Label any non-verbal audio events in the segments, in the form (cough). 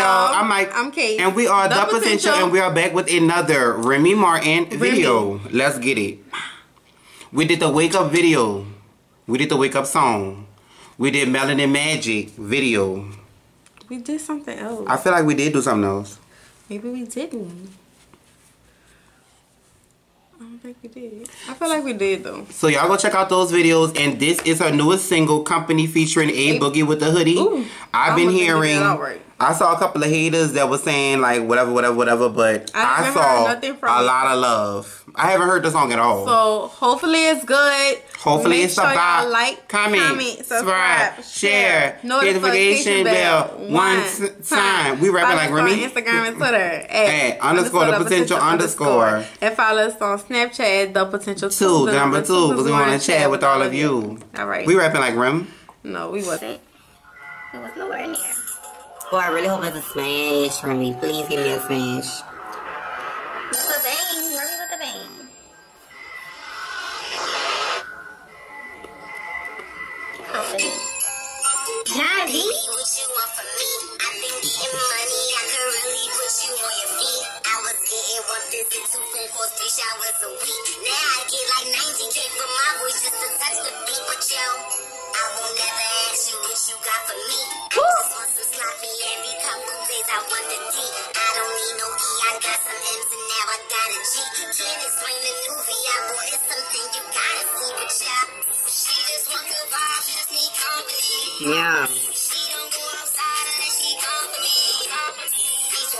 up, y'all? I'm Mike. I'm Kate. And we are The, the potential. potential. and we are back with another Remy Martin Remy. video. Let's get it. We did the wake up video. We did the wake up song. We did Melanin Magic video. We did something else. I feel like we did do something else. Maybe we didn't. I don't think we did. I feel like we did though. So y'all go check out those videos. And this is her newest single, company featuring A Boogie wit da Hoodie. Ooh, I've been hearing. I saw a couple of haters that was saying like whatever, whatever, whatever, but I, I saw a lot of love. I haven't heard the song at all. So hopefully it's good. Hopefully Make it's sure about like, comment, comment subscribe, subscribe, share, notification, bell one time. We rapping like Remy. On Instagram and Twitter (laughs) at, at underscore the potential underscore. And follow us on Snapchat at the potential two, the number two, because we want to chat with all of you. All right. We rapping like Rem. No, we wasn't. It was nowhere near. Boy, I really hope it's a smash for me. Please give me a smash. With a bang. Remy with a bang. D. What you want from me? I've been getting money. I could really put you on your feet. I was getting one visit, two phone calls, three showers a week. Now I get like 90k from my voice just to touch the beat. Ask you what you got for me. I just want some sloppy every couple days. I want the D. I don't need no E. I got some M's and now I got a G. Can't explain the new V. I bought it's something you gotta see. But yeah, she just want good vibes, just need company. Yeah.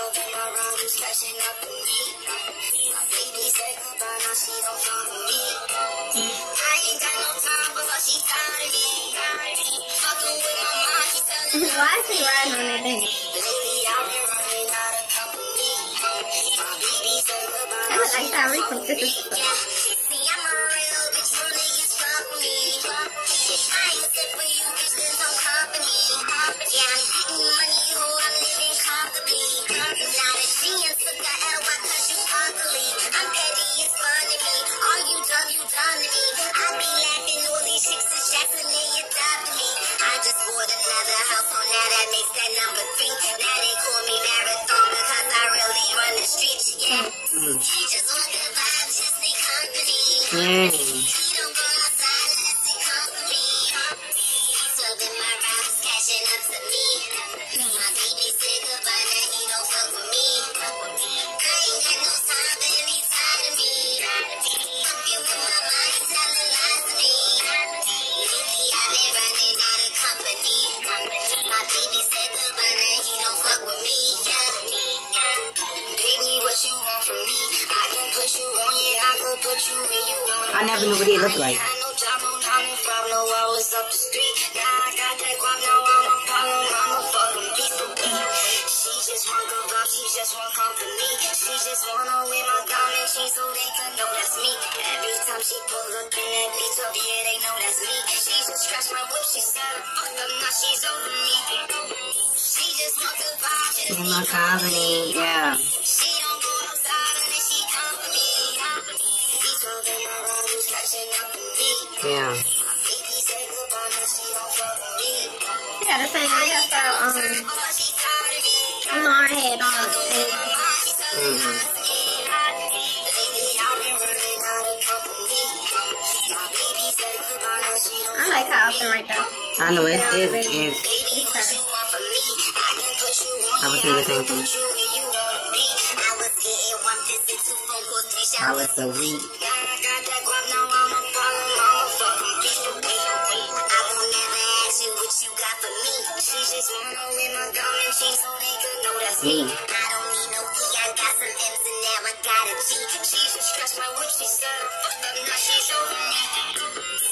Around, he's flashing up. My baby said goodbye, now she don't me. I ain't got no time for her, she tired of me. Fucking with my mind, telling me. Why is he riding on that thing? I've been running out that makes that number three. Now they call me Marathon because I really run the streets, yeah. She just want the vibes, just need company. Mm. I'm a fucking beast of weed. She just want good vibes, she just want company. She just wanna wear my diamond chain so they can know that's me. Every time she pull up in that beach up, yeah, they know that's me. She just scratch my whip, she said, fuck up, now she's over me. She just want good vibes, just In my company, yeah. Lies to me. Lately, I've been running out of company. My baby said goodbye, now she don't I like how often right there. I know it's, it's, it's you me? I you on, I yeah, say the same thing. you you. I was getting one my so they could know me. Me. I don't need no E, I got some M's and now I got a G. She just my whip, she said, now she's over me.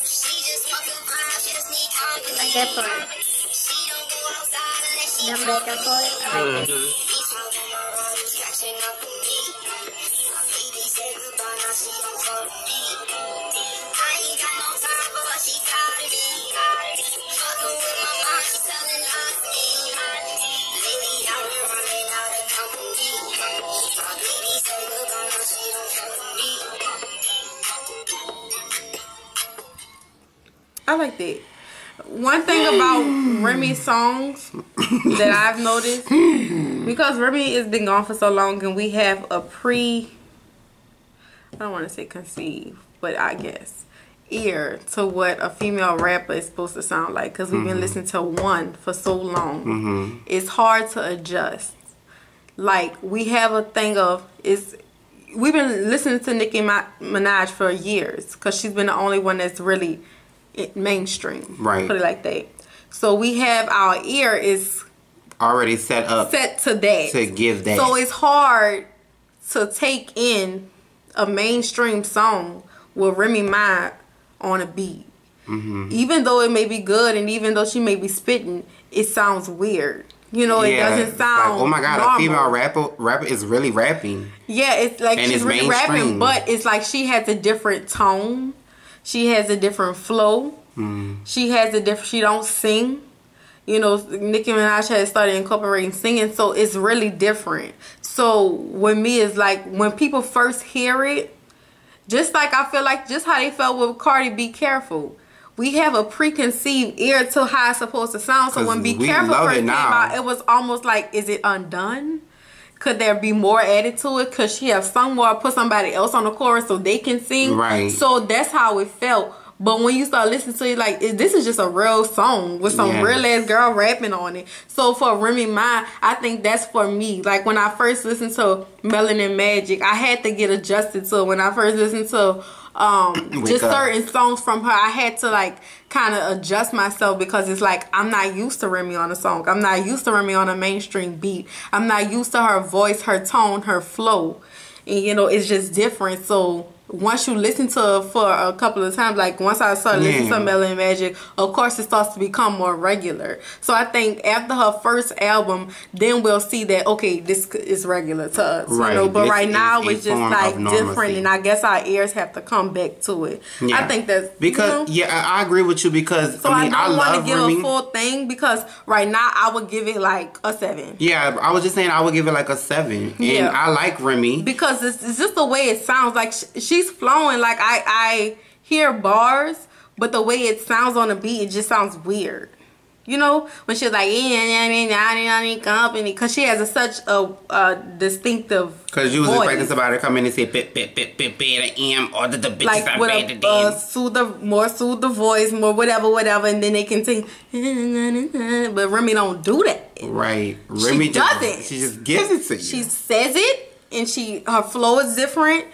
She just want the vibes, just need company. Like that part. She don't go outside unless she Them back and forth. I like that. Mm-hmm. He's smoking my round, he's up with me. Baby said goodbye, now she don't fuck with me. I like that. One thing about Remy's songs, that I've noticed because Remy has been gone for so long, and we have a pre. I don't want to say conceive, but I guess ear to what a female rapper is supposed to sound like because we've mm-hmm. been listening to one for so long. Mm-hmm. It's hard to adjust. Like we have a thing of it's, we've been listening to Nicki Minaj for years because she's been the only one that's really mainstream. Right. Put it like that. So we have our ear is already set up set to that to give that. So it's hard to take in a mainstream song with Remy Ma on a beat. Mm-hmm. Even though it may be good and even though she may be spitting, it sounds weird. You know, yeah, it doesn't sound. Like, oh my god, normal. a female rapper rapper is really rapping. Yeah, it's like and she's it's really mainstream. rapping, but it's like she has a different tone. She has a different flow. Mm. She has a different. She don't sing. You know, Nicki Minaj has started incorporating singing, so it's really different. So with me, it's like when people first hear it, just like I feel like just how they felt with Cardi Be Careful. We have a preconceived ear to how it's supposed to sound. So when Be Careful first came out, it was almost like, is it undone? Could there be more added to it? Could she have sung more, put somebody else on the chorus so they can sing? Right. So that's how it felt. But when you start listening to it, like this is just a real song with some yes. real ass girl rapping on it. So for Remy Ma, I think that's for me. Like when I first listened to Melanin Magic, I had to get adjusted to it. When I first listened to um (clears throat) just up. certain songs from her. I had to like kind of adjust myself because it's like i'm not used to remy on a song i'm not used to remy on a mainstream beat. I'm not used to her voice her tone her flow. And you know it's just different. So once you listen to it for a couple of times, like once I started listening to Melanin Magic, of course it starts to become more regular. So I think after her first album, then we'll see that okay, this is regular to us, right. you know. But this right now it's just like different, and I guess our ears have to come back to it. Yeah. I think that's because you know, yeah, I agree with you because so I, mean, I don't want to give Remy. a full thing because right now I would give it like a seven. Yeah, I was just saying I would give it like a seven, and yeah. I like Remy because it's, it's just the way it sounds. Like she, she's flowing. Like I, I hear bars, but the way it sounds on the beat, it just sounds weird. You know, when she's like, yeah, yeah, yeah, company, because she has a, such a, a distinctive. Because you was expecting somebody to come in and say, bit, bit, bit, bit, bit, am, or the, the bitches like, are with bad a, uh, soothe the, more soothe the voice, more whatever, whatever, and then they can sing. But Remy don't do that. Right. Remy she does it. She just gives it to you. She says it, and she her flow is different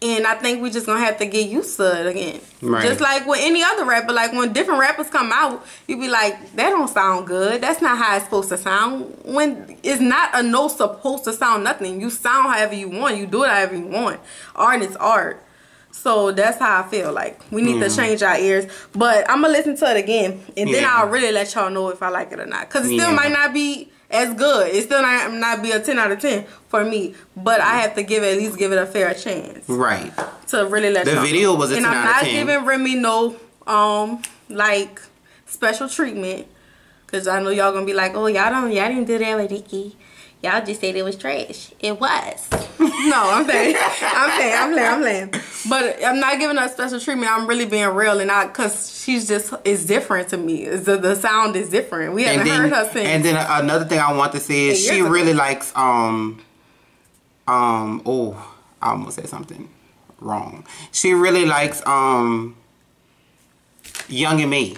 and I think we just gonna have to get used to it again. Right. Just like with any other rapper, like when different rappers come out, you be like, that don't sound good. That's not how it's supposed to sound. When it's not a no supposed to sound nothing. You sound however you want. You do it however you want. Art is art. So that's how I feel. Like we need to mm-hmm. change our ears. But I'm gonna listen to it again, and yeah. then I'll really let y'all know if I like it or not. Cause it still yeah. might not be as good. It still not not be a ten out of ten for me, but I have to give it at least give it a fair chance. Right. To really let the video know. was a and 10 I'm not giving Remy no um like special treatment because I know y'all gonna be like, oh y'all don't y'all didn't do that with Nicki. Y'all just said it was trash. It was. (laughs) no, I'm saying, I'm saying, I'm playing, I'm playing. But I'm not giving her special treatment. I'm really being real, and I, cause she's just, it's different to me. The, the sound is different. We haven't then, heard her sing. And then another thing I want to say is she really ago. likes, um, um, oh, I almost said something wrong. She really likes, um, Young M.A.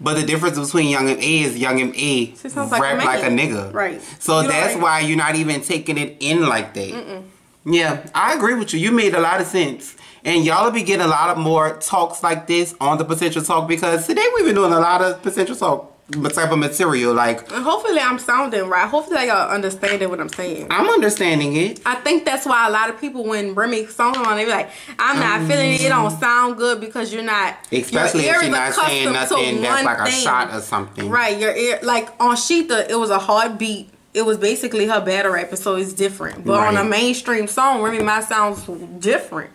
But the difference between Young M.A is Young M.A rap like, like, a nigga. Right. So you that's why you're not even taking it in like that. Mm -mm. Yeah, I agree with you. You made a lot of sense. And y'all will be getting a lot of more talks like this on the Potential Talk because today we've been doing a lot of Potential Talk type of material. Like, and hopefully I'm sounding right. Hopefully y'all understanding what I'm saying. I'm understanding it. I think that's why a lot of people when Remy song on, they be like, "I'm not um, feeling it. It don't sound good because you're not." Especially if you're not saying nothing that's like thing. a shot or something. Right. Your ear, like on shETHER, it was a hard beat. It was basically her battle rap, so it's different. But right. on a mainstream song, Remy Ma sounds different.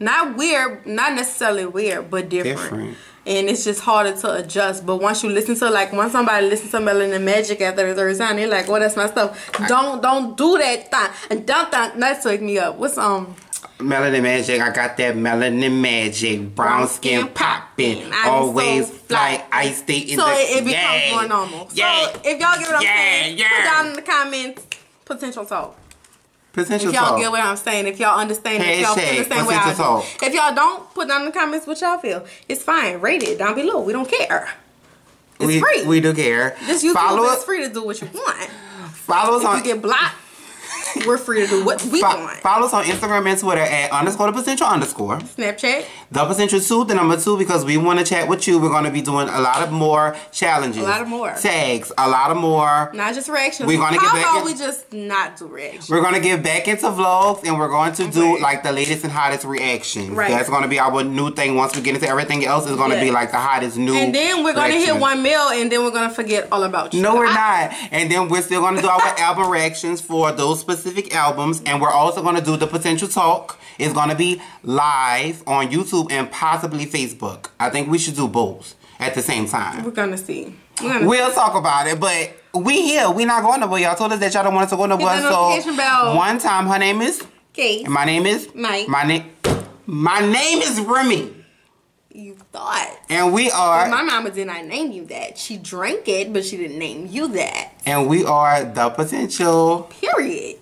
Not weird, not necessarily weird, but different. different and it's just harder to adjust. But once you listen to like once somebody listens to Melanin Magic after the third time, they're like, "Well, that's my stuff." Don't don't do that thing and don't that that's took me up. What's um Melanin magic, I got that melanin magic. Brown skin popping, always so fly. fly. I stay in so the it, it becomes yeah. more normal. Yeah. So if y'all get what I'm Yeah, saying, yeah. put down in the comments potential talk. Potential If y'all get what I'm saying, if y'all understand, if y'all feel the same way I do. If y'all don't, put down in the comments what y'all feel. It's fine. Rate it down below. We don't care. It's we, free. we do care. This YouTube follow is us. free to do what you want. Follow us If on you get blocked, (laughs) we're free to do what we fo- want. follow us on Instagram and Twitter at underscore the potential underscore. Snapchat. The potential two, the number two, because we want to chat with you. We're going to be doing a lot of more challenges, A lot of more. tags, a lot of more. Not just reactions. We're gonna get back about in- we just not do reactions? We're gonna get back into vlogs and we're going to do Right. like the latest and hottest reactions. Right. That's gonna be our new thing. Once we get into everything else, it's gonna be like the hottest new. And then we're gonna hit one mil, and then we're gonna forget all about you. No, we're I- not. And then we're still gonna do our (laughs) album reactions for those specific albums, and we're also gonna do the potential talk. It's gonna be live on YouTube and possibly Facebook. I think we should do both at the same time. We're gonna see. We're gonna We'll talk about it, but we here. We not going nowhere. Y'all told us that y'all don't want us to go nowhere. So bell. one time, her name is. Okay. My name is Mike. My name. My name is Remy, You thought. and we are My mama did not name you that. She drank it, but she didn't name you that. and we are the potential. Period.